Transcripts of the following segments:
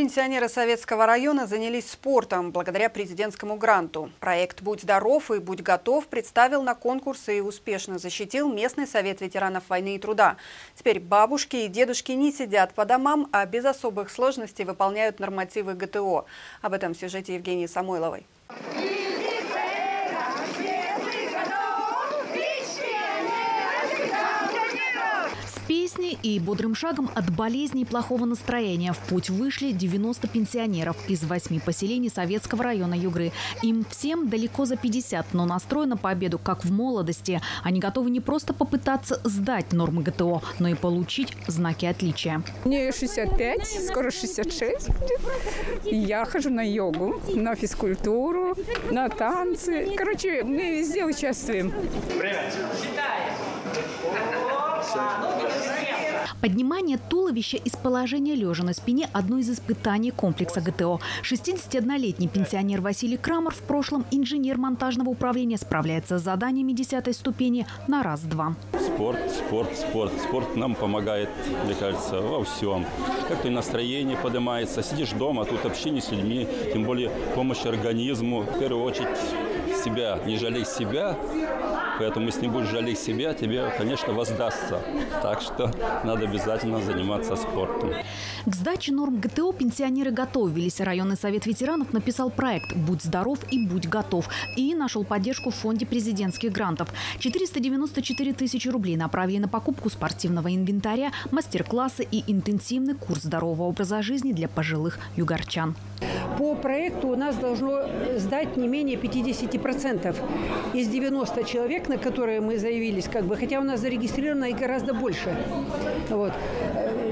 Пенсионеры Советского района занялись спортом благодаря президентскому гранту. Проект «Будь здоров и будь готов» представил на конкурс и успешно защитил местный совет ветеранов войны и труда. Теперь бабушки и дедушки не сидят по домам, а без особых сложностей выполняют нормативы ГТО. Об этом в сюжете Евгении Самойловой. И бодрым шагом от болезней и плохого настроения в путь вышли 90 пенсионеров из восьми поселений Советского района Югры. Им всем далеко за 50, но настроена победу, как в молодости. Они готовы не просто попытаться сдать нормы ГТО, но и получить знаки отличия. Мне 65, скоро 66 будет. Я хожу на йогу, на физкультуру, на танцы. Короче, мы везде участвуем. Привет. Поднимание туловища из положения лежа на спине – одно из испытаний комплекса ГТО. 61-летний пенсионер Василий Крамер, в прошлом инженер монтажного управления, справляется с заданиями 10 ступени на раз-два. Спорт, спорт, спорт. Спорт нам помогает, мне кажется, во всем. Как-то и настроение поднимается. Сидишь дома, тут общение с людьми, тем более помощь организму. В первую очередь себя, не жалей себя, поэтому если не будешь жалеть себя, тебе, конечно, воздастся. Так что надо обязательно заниматься спортом. К сдаче норм ГТО пенсионеры готовились. Районный совет ветеранов написал проект «Будь здоров и будь готов» и нашел поддержку в фонде президентских грантов. 494 тысячи рублей направили на покупку спортивного инвентаря, мастер-классы и интенсивный курс здорового образа жизни для пожилых югорчан. По проекту у нас должно сдать не менее 50% из 90 человек, на которые мы заявились, как бы, хотя у нас зарегистрировано и гораздо больше. Вот.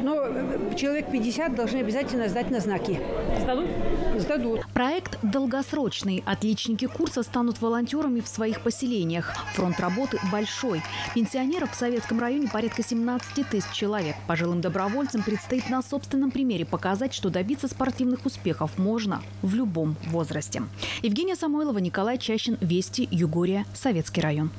Но человек 50 должны обязательно сдать на знаки. Сдадут? Сдадут. Проект долгосрочный. Отличники курса станут волонтерами в своих поселениях. Фронт работы большой. Пенсионеров в Советском районе порядка 17 тысяч человек. Пожилым добровольцам предстоит на собственном примере показать, что добиться спортивных успехов можно в любом возрасте. Евгения Самойлова, Николай Чащин, Вести, Югория, Советский район.